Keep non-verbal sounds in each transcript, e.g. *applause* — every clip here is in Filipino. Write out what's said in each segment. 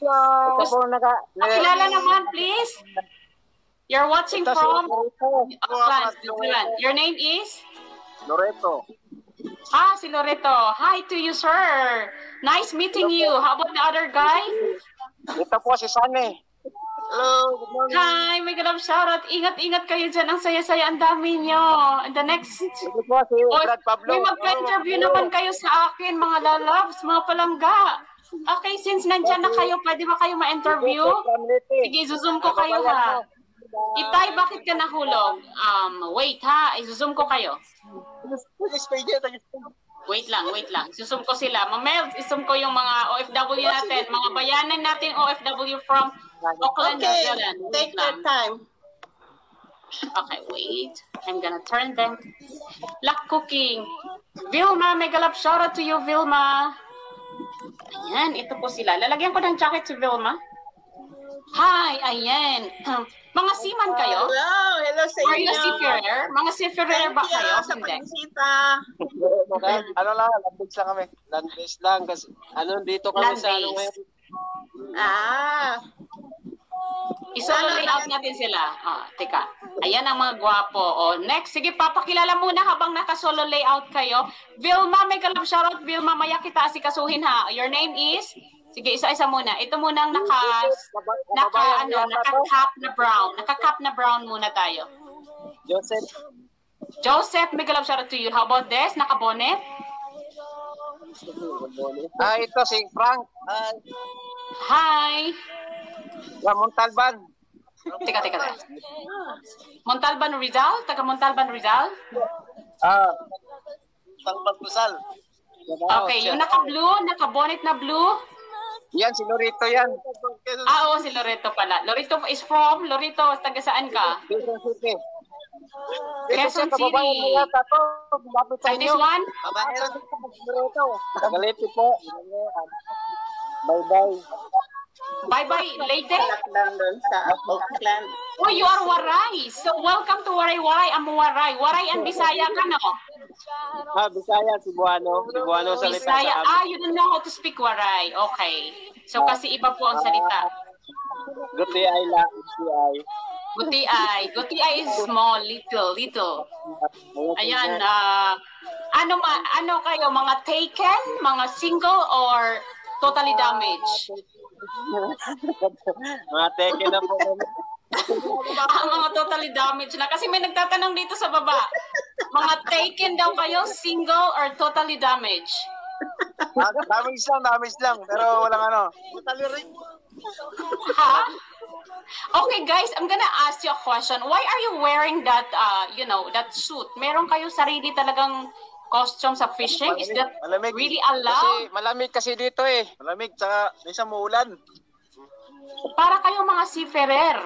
Ito po naka... Pakilala naman, please. You're watching Ito si from. Auckland, New Zealand. Your name is? Loreto. Ah, si Loreto. Hi to you, sir. Nice meeting you. How about the other guy? Ito po si Sunny. Hello, good morning. Hi, may ganap shoutout. Ingat-ingat kayo dyan. Ang saya-saya. Ang dami nyo. And the next... Ito po si Oh, Brad Pablo. may magka-interview naman kayo sa akin, mga lalabs, mga palangga. Okay, since nandyan na kayo, pwede ba kayo ma-interview? Sige, zoom ko kayo ha. Itay, bakit ka nahulog? Um, wait ha, i-zoom ko kayo. Wait lang, wait lang. Susum ko sila. Mamel, isum ko yung mga OFW natin, mga bayanan natin OFW from Auckland, New Okay, Zealand. Wait take your lang. time. Okay, wait. I'm gonna turn them. Luck cooking. Vilma, mega love shout out to you, Vilma. Ayan, ito po sila. Lalagyan ko ng jacket si Vilma. Hi, ayan. *clears throat* Mga seaman kayo? Hello, hello sa Are you inyo. a seafarer? Mga seafarer Thank ba you kayo? sa Hindi. pagbisita. ano lang, landbase lang kami. Landbase lang kasi ano dito kami sa ano Land-based. ngayon. Ah, Isolo layout natin sila. Ah, teka. Ayan ang mga gwapo. Oh, next, sige, papakilala muna habang naka-solo layout kayo. Vilma, may kalab shoutout. Vilma, maya kita asikasuhin ha. Your name is? Sige, isa-isa muna. Ito muna ang naka, naka, ano, naka-cap na brown. Naka-cap na brown muna tayo. Joseph. Joseph, may kalab shoutout to you. How about this? Naka-bonnet? Ah, ito si Frank. Ah, Hi! Ramon Talban. Teka, teka, teka. Montalban Rizal? Taga Montalban Rizal? Ah, Talban Kusal. Okay, yung naka-blue, naka-bonnet na blue. Yan, si Lorito yan. Ah, oo, si Loreto pala. Loreto is from, Loreto, taga saan ka? Quezon City. Quezon City. sa And this one? Babaero. Tagaliti po. Bye-bye. Bye-bye, lady. lockdown sa Auckland. Oh, you are Waray. So, welcome to Waray Waray. I'm Waray. Waray and Bisaya ka, no? Ah, Bisaya, Cebuano. Cebuano salita Bisaya. sa Ah, amin. you don't know how to speak Waray. Okay. So, kasi iba po ang salita. Guti ay la. Guti ay. Guti ay. Guti ay is small, little, little. Ayan, ah, ano ma, ano kayo, mga taken, mga single, or totally damaged? *laughs* Mga teke na po. Ah, mga totally damaged na. Kasi may nagtatanong dito sa baba. Mga taken daw kayo, single or totally damaged? Ah, damage lang, damage lang. Pero walang ano. Ha? Okay guys, I'm gonna ask you a question. Why are you wearing that, uh, you know, that suit? Meron kayo sarili talagang costume sa fishing? Is that Malamig. really Kasi allowed? malamig kasi dito eh. Malamig, tsaka minsan muulan. Para kayo mga seafarer.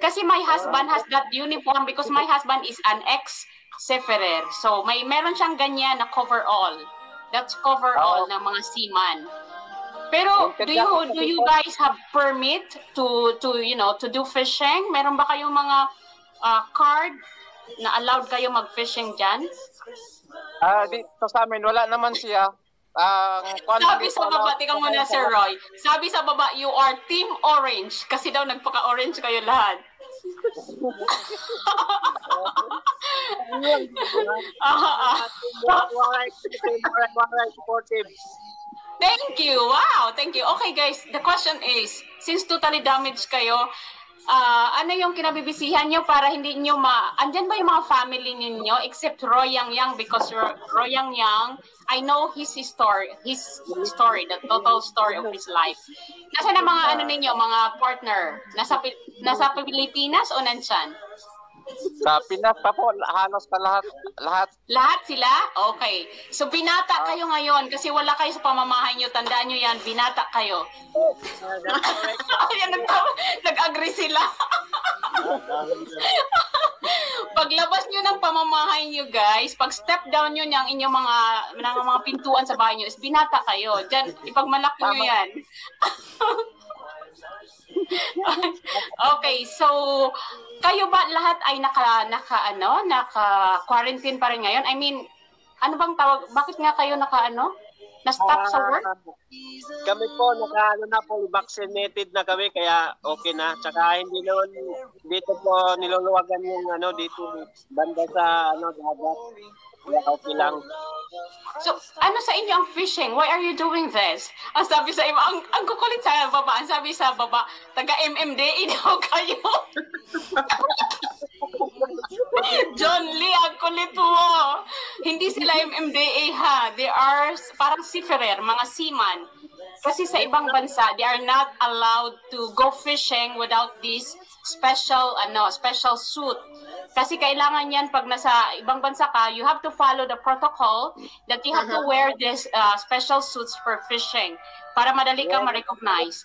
Kasi my husband has that uniform because my husband is an ex-seafarer. So may meron siyang ganyan na cover all. That's cover all ng mga seaman. Pero do you do you guys have permit to to you know to do fishing? Meron ba kayong mga uh, card na allowed kayo mag-fishing diyan? Ah, dito sa amin, wala naman siya. Ang kwan Sabi sa baba, tingnan mo na Sir Roy. Sabi sa baba, you are team orange kasi daw nagpaka-orange kayo lahat. Ah, *laughs* ah. Thank you. Wow, thank you. Okay guys, the question is, since totally damaged kayo, ah ano yung kinabibisihan nyo para hindi nyo ma... Andyan ba yung mga family ninyo except Roy Yang Yang because Ro- Roy Yang Yang, I know his story, his story, the total story of his life. Nasa na mga ano ninyo, mga partner? Nasa, nasa Pilipinas o nandyan? Sa Pinas pa po, halos pa lahat. Lahat. Lahat sila? Okay. So binata kayo ngayon kasi wala kayo sa pamamahay nyo. Tandaan nyo yan, binata kayo. Ayan, nag- nag-agree sila. Paglabas nyo ng pamamahay nyo, guys, pag step down nyo ng inyong mga, ng mga pintuan sa bahay nyo, is binata kayo. Diyan, ipagmalaki nyo yan. *laughs* *laughs* okay, so kayo ba lahat ay naka naka ano, naka quarantine pa rin ngayon? I mean, ano bang tawag? Bakit nga kayo naka ano? Na-stop sa Ah, work? Kami po, naka, ano na po, vaccinated na kami, kaya okay na. Tsaka hindi naman dito po niluluwagan yung ano, dito, banda sa ano, dagat. Kaya okay lang. So, ano sa inyo ang fishing? Why are you doing this? Ang sabi sa iba, ang, ang kukulit sa baba, ang sabi sa baba, taga MMDA daw kayo. *laughs* John Lee, ang kulit mo. Hindi sila MMDA ha. They are parang seafarer, mga seaman. Kasi sa ibang bansa, they are not allowed to go fishing without this special ano special suit. Kasi kailangan yan pag nasa ibang bansa ka, you have to follow the protocol that you have to wear this uh, special suits for fishing para madali kang ma-recognize.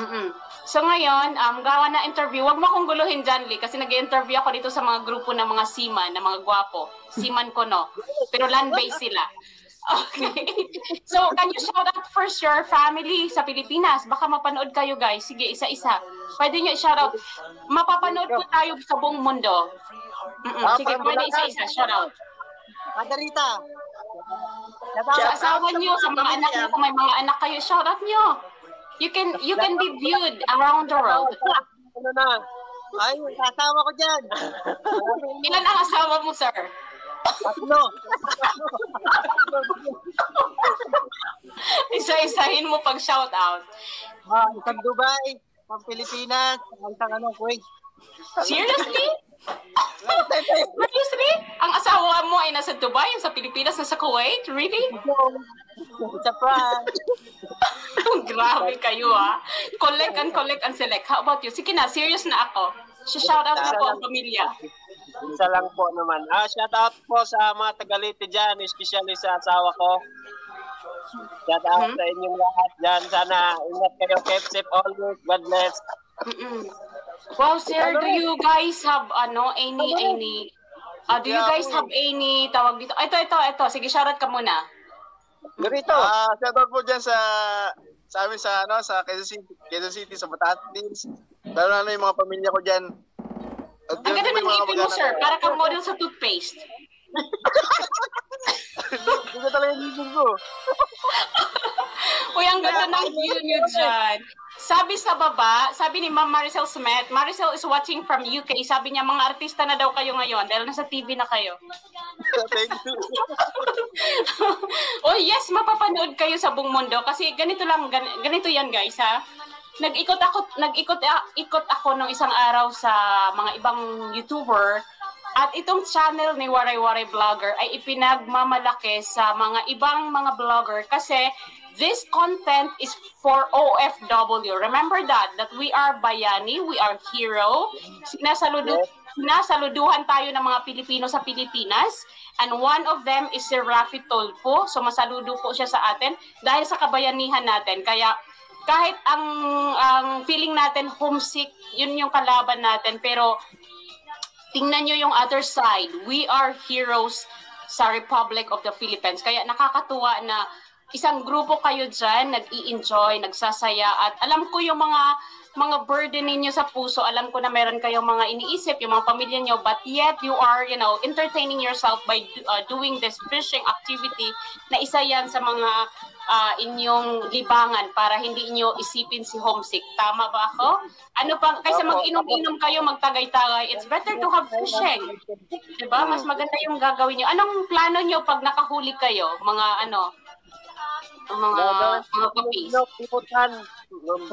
Mm-mm. So ngayon, um, gawa na interview. Huwag mo akong guluhin dyan, Lee, kasi nag-interview ako dito sa mga grupo ng mga seaman, ng mga gwapo. Seaman ko, no? Pero land-based sila. Okay. So, can you shout out first your family sa Pilipinas? Baka mapanood kayo, guys. Sige, isa-isa. Pwede nyo i-shout out. Mapapanood po tayo sa buong mundo. Mm-mm. Sige, pwede isa-isa. Shout out. Madarita. Sa asawa nyo, sa mga anak nyo, kung may mga anak kayo, shout out nyo. You can you can be viewed around the world. Ano na? Ay, kasama ko dyan. Ilan ang asawa mo, sir? Tatlo. *laughs* *laughs* Isa-isahin mo pag shout out. Ah, isang Dubai, isang Pilipinas, isang ano, Kuwait. Seriously? *laughs* Seriously? Ang asawa mo ay nasa Dubai, sa Pilipinas, nasa Kuwait? Really? Isa France. *laughs* Grabe kayo ah. Collect and collect and select. How about you? Sige na, serious na ako. Shout out na po ang pamilya. Isa lang po naman. Ah, shout out po sa mga tagalite dyan, especially sa asawa ko. Shout out Mhm. sa inyong lahat dyan. Sana ingat kayo, keep safe always. God bless. Mm-mm. Wow, sir, do you guys have ano any any uh, do you guys have any tawag dito? Ito, ito, ito. Sige, shoutout ka muna. Garito. Ah, shoutout po dyan sa sa amin sa ano sa Quezon City, Quezon City sa Bataan Teams. Lalo na yung mga pamilya ko diyan. At Ang ganda ng ngipin mo, sir. Para kang model sa toothpaste. Hindi ko talaga yung ngipin ko. Uy, ang ganda ng view niyo dyan. Sabi sa baba, sabi ni Ma'am Maricel Smith, Maricel is watching from UK. Sabi niya, mga artista na daw kayo ngayon dahil nasa TV na kayo. *laughs* Thank you. *laughs* oh yes, mapapanood kayo sa buong mundo kasi ganito lang gan- ganito 'yan guys ha. Nag-ikot ako nag-ikot a- ikot ako nung isang araw sa mga ibang YouTuber at itong channel ni Waray Waray Vlogger ay ipinagmamalaki sa mga ibang mga vlogger kasi this content is for OFW. Remember that that we are bayani, we are hero. Sinasaludo sinasaluduhan tayo ng mga Pilipino sa Pilipinas and one of them is si Rafi Tolpo. So masaludo po siya sa atin dahil sa kabayanihan natin. Kaya kahit ang ang feeling natin homesick, yun yung kalaban natin pero tingnan nyo yung other side. We are heroes sa Republic of the Philippines. Kaya nakakatuwa na isang grupo kayo dyan, nag-i-enjoy, nagsasaya, at alam ko yung mga mga burden ninyo sa puso, alam ko na meron kayong mga iniisip, yung mga pamilya nyo, but yet you are, you know, entertaining yourself by uh, doing this fishing activity na isa yan sa mga uh, inyong libangan para hindi inyo isipin si homesick. Tama ba ako? Ano pa, kaysa mag-inom-inom kayo, magtagay-tagay, it's better to have fishing. Diba? Mas maganda yung gagawin nyo. Anong plano nyo pag nakahuli kayo? Mga ano? Mga, mga puppies. Piputan.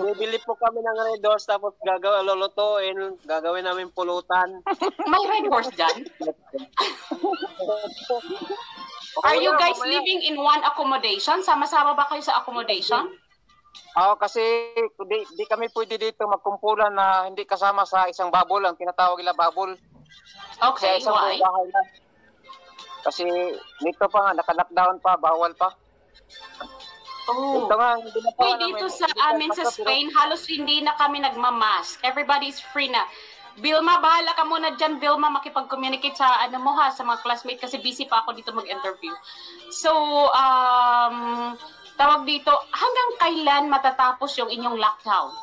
Bibili po kami ng Red Horse tapos gagawin, lulutuin, gagawin namin pulutan. May red horse dyan? *laughs* Are you guys living in one accommodation? Sama-sama ba kayo sa accommodation? Oo, kasi di, di kami pwede dito magkumpulan na hindi kasama sa isang bubble, ang tinatawag nila bubble. Okay, sa why? bahay lang. Kasi nito pa nga, naka-lockdown pa, bawal pa. Oh. Ito nga, hindi na pa Uy, namin- dito sa hindi pa amin sa Spain, halos hindi na kami nagmamask. Everybody's free na. Vilma, bahala ka muna dyan, Vilma, makipag-communicate sa ano mo ha, sa mga classmate kasi busy pa ako dito mag-interview. So, um, tawag dito, hanggang kailan matatapos yung inyong lockdown?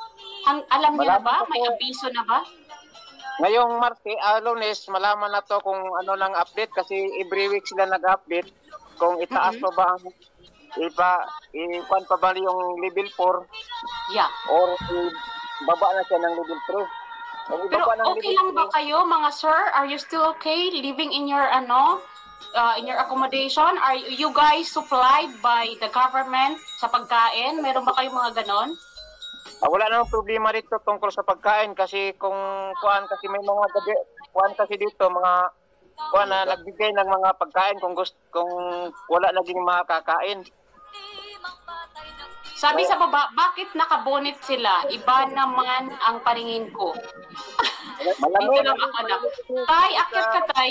Hang, alam niyo na ba? May abiso na ba? Ngayong Marte, ah, lunes, malaman na to kung ano lang update kasi every week sila nag-update kung itaas Mhm. pa ba ang ipa ipan pa bali yung level 4 Yeah. or i- baba na siya ng level 3. Pero okay lang ba kayo mga sir? Are you still okay living in your ano uh, in your accommodation? Are you guys supplied by the government sa pagkain? Meron ba kayong mga ganon? Ah, wala namang problema dito tungkol sa pagkain kasi kung kuan kasi may mga gabi, kuan kasi dito mga kuan na nagbigay ng mga pagkain kung gusto kung wala naging makakain. Sabi sa baba, bakit nakabonit sila? Iba naman ang paningin ko. *laughs* Dito lang ako na. Tay, akyat ka tay.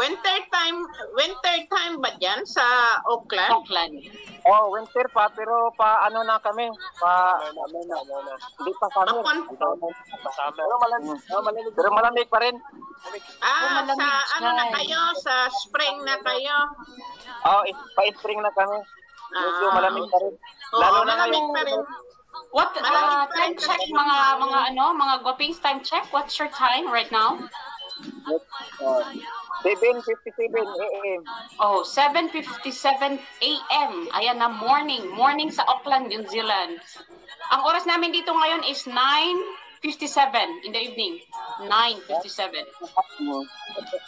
Winter time, winter time ba dyan sa Oakland? Auckland. Oh, winter pa pero pa ano na kami, pa hindi pa summer. Pero malamig, oh, malamig. Pero malamig pa rin. Ah, malamig sa ano na dyan. kayo? Sa spring na kayo? Oh, pa-spring na kami. Medyo Ah, malamig pa rin. Oo, Lalo na malamig ngayon. pa rin. What uh, time check mga mga ano, mga gwapings time check? What's your time right now? Oh, 7:57 AM. Oh, 7:57 AM. Ayan na morning, morning sa Auckland, New Zealand. Ang oras namin dito ngayon is 9:57 in the evening. 9:57.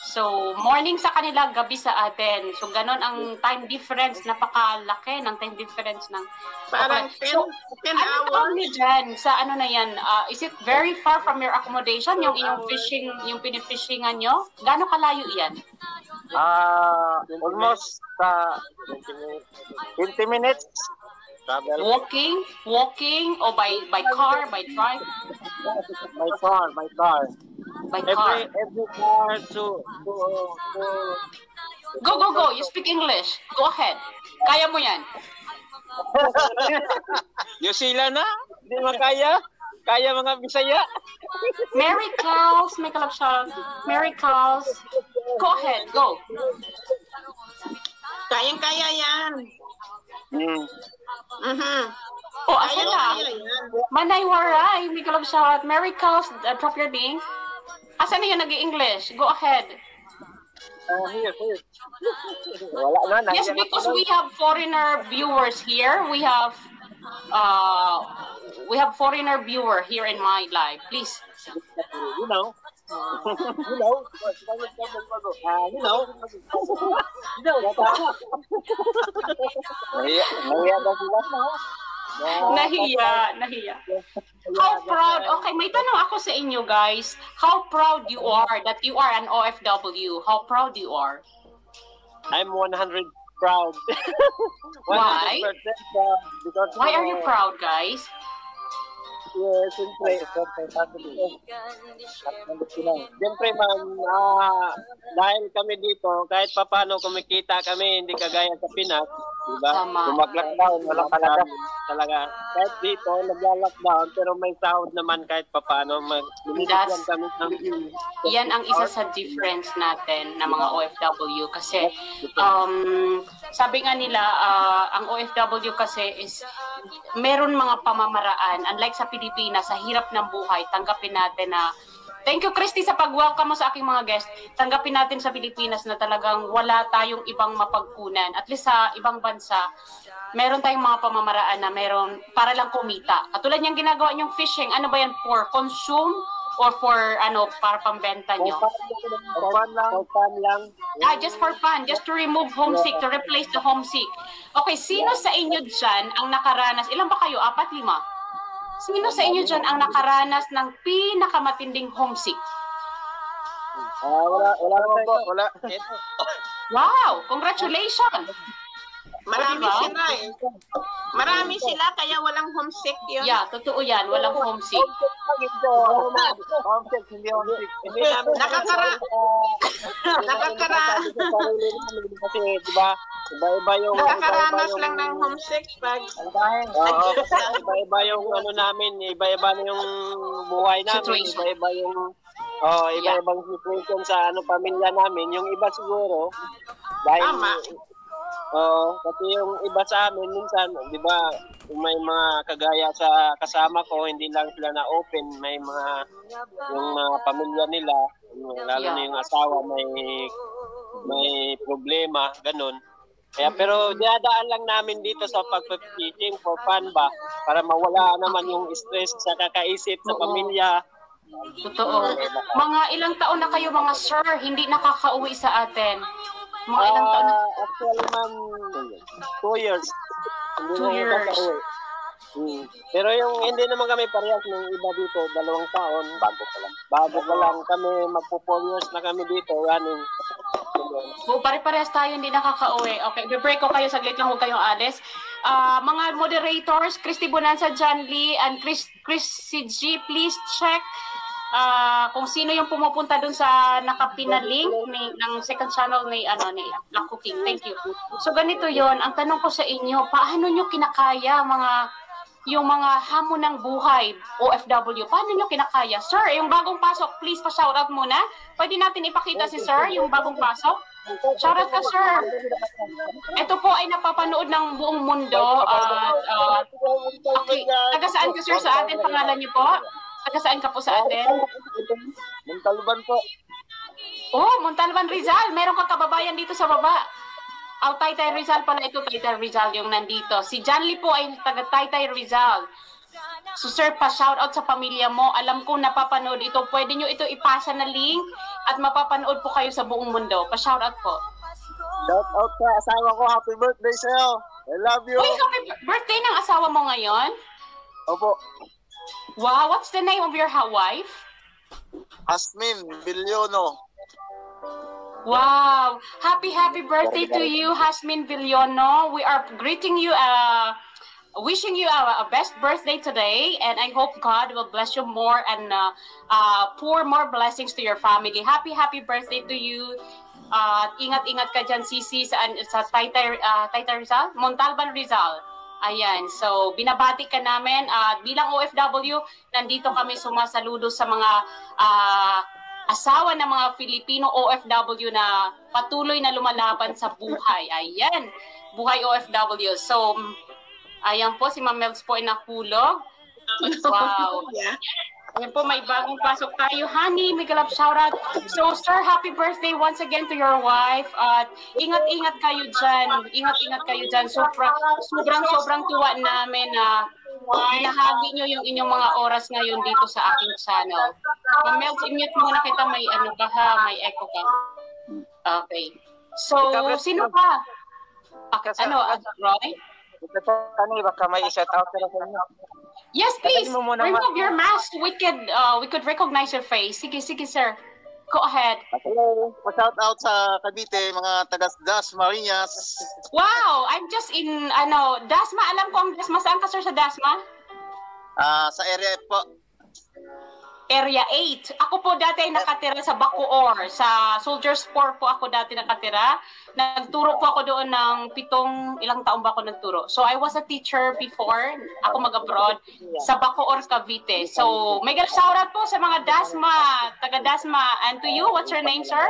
So, morning sa kanila, gabi sa atin. So, ganon ang time difference. Napakalaki ng time difference ng Parang Okay. 10, 10 Ano hours. niyo dyan? Sa ano na yan? ah, is it very far from your accommodation? Yung inyong fishing, yung pinifishingan nyo? Gano'ng kalayo yan? Ah, almost uh, 20 minutes. Travel Walking? Walking? O by by car? By drive? By car, by car. By car? every every car to to to Go, go, go! You speak English. Go ahead. Kaya mo yan. *laughs* New Zealand na? Hindi makaya? Kaya mga Bisaya? Mary Cows, may kalap siya. Mary Cows. Go ahead, go. Kayang-kaya yan. Mm. Mhm. O, asa na? Manay waray, may kalap siya. Mary Cows, uh, drop your name. Asa na yun nag-English? Go ahead. Ah, here, here. Wala na. Yes, because we have foreigner viewers here. We have uh we have foreigner viewer here in my live. Please. You know? You know? Ah, you know? You know? Nahiya, nahiya daw sila. Nahiya, nahiya. How proud, okay, may tanong ako sa inyo guys. How proud you are that you are an OFW? How proud you are? I'm 100 proud. 100% Why? *laughs* proud because Why are you proud guys? Yes, siyempre. Siyempre, ma'am, ah, dahil kami dito, kahit papano kumikita kami, hindi kagaya sa Pinas, di ba? Tama. Mag-lockdown, walang talaga. Talaga. Kahit dito, nagla-lockdown, pero may sahod naman kahit papano. Mag That's- kami ng Yan ang isa sa difference natin ng mga OFW kasi um, sabi nga nila ah, ang OFW kasi is meron mga pamamaraan unlike sa Pilipinas sa hirap ng buhay tanggapin natin na Thank you Christy sa pag-welcome mo sa aking mga guest. Tanggapin natin sa Pilipinas na talagang wala tayong ibang mapagkunan. At least sa ibang bansa, meron tayong mga pamamaraan na meron para lang kumita. Katulad niyang ginagawa niyong fishing, ano ba yan for consume or for ano para pambenta niyo? For fun lang. For fun lang. Ah, just for fun, just to remove homesick, to replace the homesick. Okay, sino sa inyo dyan ang nakaranas, ilan ba kayo? Apat, lima? Sino sa inyo dyan ang nakaranas ng pinakamatinding homesick? Ah, wala, wala naman po. Wala. Wow! Congratulations! Marami diba? sila eh. Marami sila kaya walang homesick yun. Yeah, totoo yan. Walang homesick. Homesick, hindi homesick. Nakakara... Nakakara... Kasi, di ba, iba-iba yung... Nakakaranas lang yung- ng homesick pag... Oo, iba-iba yung ano namin, iba-iba na yung buhay namin, iba-iba yung oh, iba-ibang situation sa ano pamilya namin. Yung iba siguro dahil Tama. Oo, kasi yung iba sa amin minsan, 'di ba, may mga kagaya sa kasama ko, hindi lang sila na open, may mga yung mga pamilya nila, yung- lalo na yung asawa may may problema, ganun. Kaya pero dinadaan lang namin dito sa pagpipishing for fun ba para mawala naman yung stress sa kakaisip sa pamilya. Totoo. Mga ilang taon na kayo mga sir, hindi nakakauwi sa atin. Mga ilang taon na. Ah, actually ma'am, two years. Hindi Two years. Hmm. Pero yung hindi naman kami parehas ng iba dito, dalawang taon. Bago pa lang. Bago pa lang kami, magpo four years na kami dito, running. O, pare-parehas tayo hindi nakakauwi. Okay, be-break ko kayo saglit lang, huwag kayong alis. Ah, mga moderators, Christy Bonanza, John Lee, and Chris, Chris C. G, please check ah, kung sino yung pumupunta dun sa nakapina link ni, ng second channel ni, ano, ni Black Cooking. Thank you. So, ganito yon Ang tanong ko sa inyo, paano nyo kinakaya mga yung mga hamon ng buhay, OFW, paano nyo kinakaya? Sir, yung bagong pasok, please pa-shoutout muna. Pwede natin ipakita si Sir, yung bagong pasok? Shoutout ka, Sir. Ito po ay napapanood ng buong mundo. At, uh, okay, taga saan ka, Sir, sa atin? Pangalan niyo po? Taga saan ka po sa atin? Montalban po. Oh, Montalban Rizal. Meron kang kababayan dito sa baba. Oh, Taytay Rizal pala ito, Taytay Rizal yung nandito. Si John Lee po ay taga Taytay Rizal. So sir, pa-shout out sa pamilya mo. Alam kong napapanood ito. Pwede nyo ito ipasa na link at mapapanood po kayo sa buong mundo. Pa-shout out po. Shout out sa asawa ko. Happy birthday sa'yo. I love you. Uy, happy birthday ng asawa mo ngayon? Opo. Wow, what's the name of your wife? Asmin Bilyono. Wow! Happy, happy birthday to you, Hasmin Villono. We are greeting you, uh, wishing you a, a best birthday today, and I hope God will bless you more and uh, uh, pour more blessings to your family. Happy, happy birthday to you. Uh, ingat-ingat ka dyan, Sisi, sa, sa Taytay, uh, Taytay Rizal? Montalban Rizal. Ayan, so binabati ka namin. At bilang OFW, nandito kami sumasaludo sa mga ah, asawa ng mga Filipino OFW na patuloy na lumalaban sa buhay. Ayan, buhay OFW. So, ayan po, si Ma'am Melgs po ay nahulog. Wow. Ayan po, may bagong pasok tayo. Honey, may galap shoutout. So, sir, happy birthday once again to your wife. At ingat-ingat kayo dyan. Ingat-ingat kayo dyan. Sobrang, sobrang, sobrang tuwa namin na binahagi nyo yung inyong mga oras ngayon dito sa aking channel. Ma'am Melgs, i-mute muna kita. May ano ka ha, may echo ka. Okay. So, sino pa? Okay, ano, uh, Roy? Kani, baka may i-shout out sila sa inyo. Yes, please. Remove Ma- your mask. We could, uh, we could recognize your face. Sige, sige, sir. Go ahead. Hello. Pa-shout out sa Cavite, mga taga Das Marinas. Wow! I'm just in, ano, Dasma. Alam ko ang Dasma. Saan ka, sir, sa Dasma? Ah, sa area po. Area 8. Ako po dati ay nakatira sa Bacoor. Sa Soldiers 4 po ako dati nakatira. Nagturo po ako doon ng pitong, ilang taon ba ako nagturo? So I was a teacher before ako mag-abroad sa Bacoor, Cavite. So may shoutout po sa mga Dasma, taga Dasma. And to you, what's your name, sir?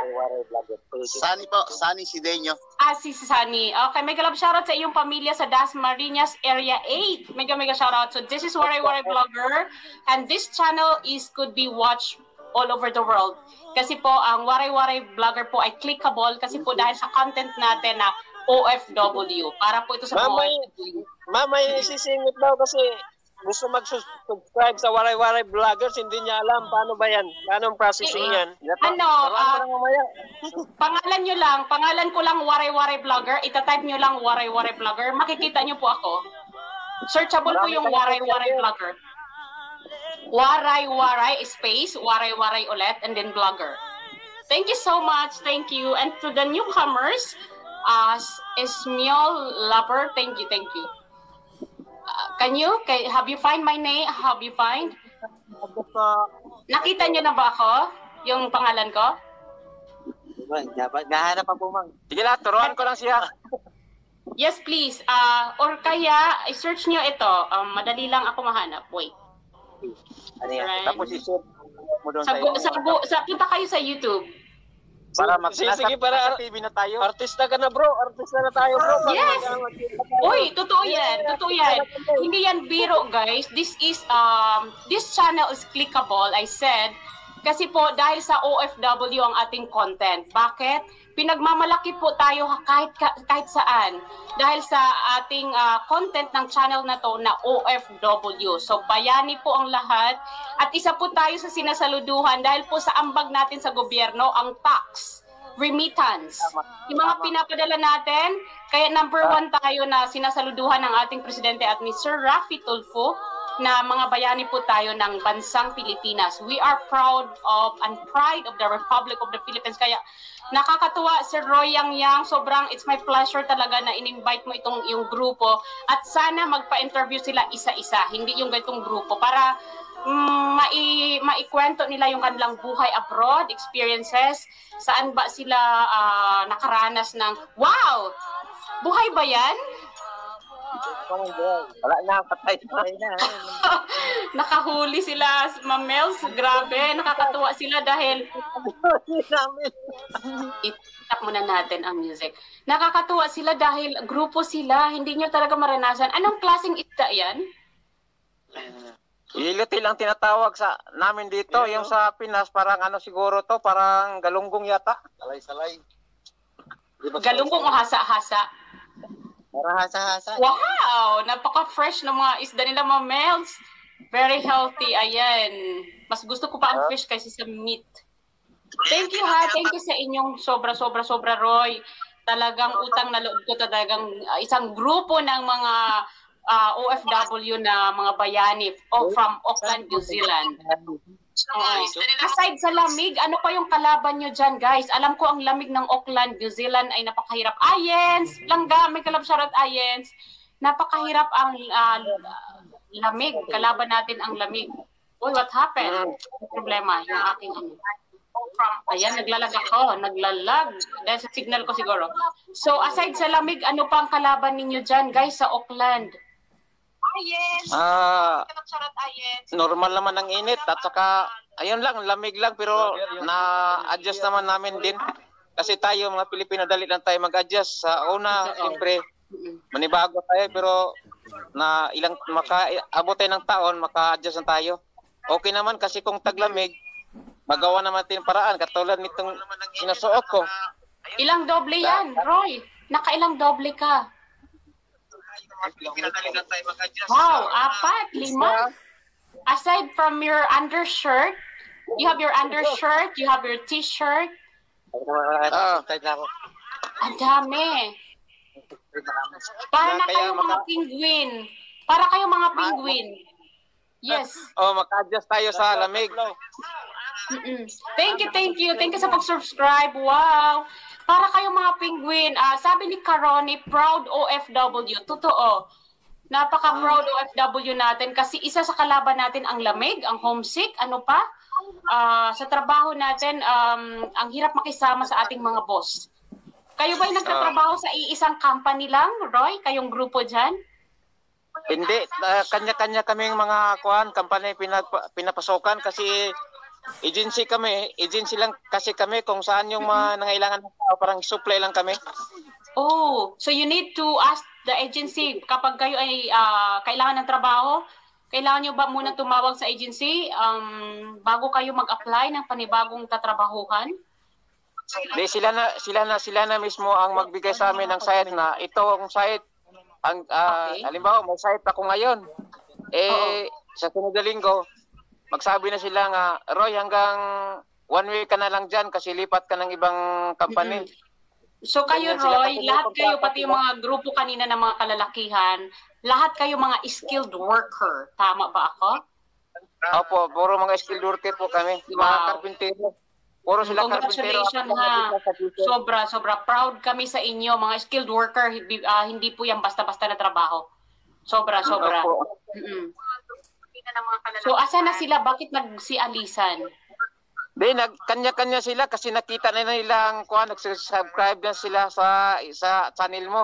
Sani po, Sani Sideño. Ah, si Sunny. Okay, mega love shoutout sa iyong pamilya sa Dasmariñas Area 8. Mega mega shoutout. So this is Waray Waray Vlogger and this channel is could be watched all over the world. Kasi po, ang Waray Waray Vlogger po ay clickable kasi po dahil sa content natin na OFW. Para po ito sa Ma'am, may, OFW. ma'am, may sisingit daw kasi gusto mag-subscribe sa Waray Waray Vloggers, hindi niya alam paano ba yan, paano ang processing yan. Ano, ah, pangalan nyo lang, pangalan ko lang Waray Waray Vlogger, itatype nyo lang Waray Waray Vlogger, makikita nyo po ako. Searchable po yung Waray Waray Vlogger. Waray Waray space, Waray Waray ulit, and then Vlogger. Thank you so much, thank you. And to the newcomers, uh, Esmiol Lover, thank you, thank you. Uh, can you, can, have you find my name? Have you find? Nakita nyo na ba ako? Yung pangalan ko? Dapat gahanap pa po, ma'am. Sige lang, turuan ko lang siya. Yes, please. Ah, or kaya, i-search nyo ito. Um, madali lang ako mahanap. Wait. Ano yan? Right. Tapos i-share mo doon Sa, sa sa, sa, punta kayo sa YouTube. Para mag Sige, sige, para- TV na tayo. Artista ka na bro, artista na tayo bro. Yes! Uy, totoo yan. Totoo yan. Hindi yan biro, guys. This is, um, this channel is clickable, I said. Kasi po, dahil sa OFW ang ating content. Bakit? Pinagmamalaki po tayo kahit ka- kahit saan dahil sa ating ah, content ng channel na to na OFW. So bayani po ang lahat at isa po tayo sa sinasaluduhan dahil po sa ambag natin sa gobyerno ang tax remittance. Yung mga pinapadala natin, kaya number one tayo na sinasaluduhan ng ating presidente at ni Sir Rafi Tulfo na mga bayani po tayo ng bansang Pilipinas. We are proud of and pride of the Republic of the Philippines. Kaya nakakatuwa Sir Roy Yang Yang, sobrang it's my pleasure talaga na in-invite mo itong yung grupo at sana magpa-interview sila isa-isa, hindi yung ganitong grupo para mm, mai maikwento nila yung kanilang buhay abroad, experiences, saan ba sila ah, nakaranas ng wow! Buhay ba yan? Wala na, patay na. *laughs* Nakahuli sila, Ma'am Mels. Grabe, nakakatuwa sila dahil itap muna natin ang music. Nakakatuwa sila dahil grupo sila, hindi nyo talaga maranasan. Anong klaseng isda yan? Iliti lang tinatawag sa namin dito, yung sa Pinas parang ano siguro to, parang galunggong yata. Salay-salay. Galunggong o hasa-hasa? Para hasa-hasa. Wow! Napaka-fresh ng mga isda nila, Ma'am Mels. Very healthy, ayan. Mas gusto ko pa ang fish kaysa sa meat. Thank you ha, thank you sa inyong sobra-sobra-sobra, Roy. Talagang utang na loob ko talagang uh, isang grupo ng mga uh, OFW na mga bayani o from Auckland, New Zealand. Oo. Aside sa lamig, ano pa yung kalaban nyo dyan, guys? Alam ko ang lamig ng Auckland, New Zealand ay napakahirap. Ayens! Langga, may kalab shoutout Ayens. Napakahirap ang ah, lamig. Kalaban natin ang lamig. Uy, what happened? Problema, yung aking ano. Ayan, naglalag ako. Naglalag. Dahil sa signal ko siguro. So, aside sa lamig, ano pa ang kalaban ninyo dyan, guys, sa Auckland? Ah, normal naman ang init at saka ayun lang, lamig lang pero na-adjust naman namin din. Kasi tayo mga Pilipino dali lang tayo mag-adjust. Sa una, siyempre, manibago tayo pero na ilang maka abot tayo ng taon, maka-adjust na tayo. Okay naman kasi kung taglamig, magawa naman natin paraan katulad nitong sinasuot ko. Ilang doble yan, Roy? Nakailang doble ka? Wow, apat, lima. Aside from your undershirt, you have your undershirt, you have your t-shirt. Ah, Ang dami. Para na kayo mga penguin. Para kayo mga penguin. Yes. oh, maka-adjust tayo sa lamig. Mm-mm. Thank you, thank you. Thank you sa pag-subscribe. Wow. Para kayo mga penguin, ah, sabi ni Caroni, proud OFW. Totoo. Napaka-proud OFW natin kasi isa sa kalaban natin ang lamig, ang homesick, ano pa? Ah, sa trabaho natin, um, ang hirap makisama sa ating mga boss. Kayo ba'y nagtatrabaho sa iisang company lang, Roy? Kayong grupo dyan? Hindi, ah, kanya-kanya kaming mga kuan, company pinap- pinapasokan kasi agency kami, agency lang kasi kami kung saan yung mga nangailangan ng tao, parang supply lang kami. Oh, so you need to ask the agency kapag kayo ay ah, kailangan ng trabaho, kailangan nyo ba muna tumawag sa agency um, bago kayo mag-apply ng panibagong tatrabahuhan? Di sila na sila na sila na mismo ang magbigay sa amin ng site na ito ang site ang ah, Okay. halimbawa may site ako ngayon. Eh sa sunod na linggo magsabi na sila nga Roy hanggang one week ka na lang diyan kasi lipat ka ng ibang company. So kayo, Ganyan sila Roy, lahat kayo, pati yung mga grupo kanina ng mga kalalakihan, lahat kayo mga skilled worker. Tama ba ako? Opo, puro mga skilled worker po kami. Mga Wow. karpintero. Puro sila. Congratulations ha. Sobra, sobra proud kami sa inyo, mga skilled worker. Hindi, ah, hindi po yan basta-basta na trabaho. Sobra, sobra. Opo. Mm-mm. So, asa na sila? Bakit nagsialisan? Di, nag, kanya-kanya sila kasi nakita na nilang kuha, nag-subscribe na sila sa sa channel mo.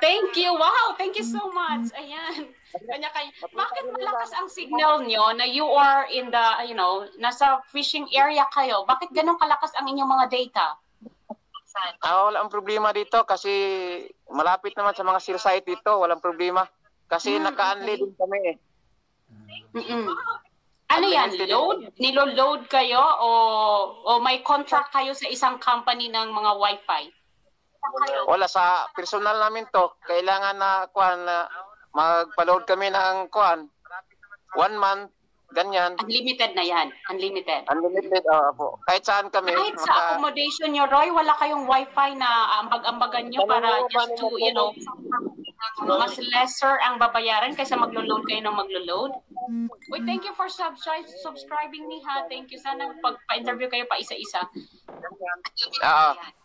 Thank you! Wow! Thank you so much! Ayan. Kanya-kanya. Bakit malakas ang signal nyo na you are in the, you know, nasa fishing area kayo? Bakit ganun kalakas ang inyong mga data? Ah, wala ang problema dito kasi malapit naman sa mga seal site dito, walang problema. Kasi Hmm, naka-unli okay. din kami eh. Mm-mm. Ano yan? Load? Nilo-load kayo o, o may contract kayo sa isang company ng mga wifi? Wala sa personal namin to. Kailangan na kuan na magpa-load kami ng kuan. One month, ganyan. Unlimited na yan. Unlimited. Unlimited, oo po. Kahit saan kami. Kahit sa maka- accommodation nyo, Roy, wala kayong wifi na ambag-ambagan nyo para just to, you know, mas lesser ang babayaran kaysa maglo-load kayo ng maglo-load. Uy, thank you for subscribe, subscribing me ha. Thank you. Sana pag pa-interview kayo pa isa-isa. Oo.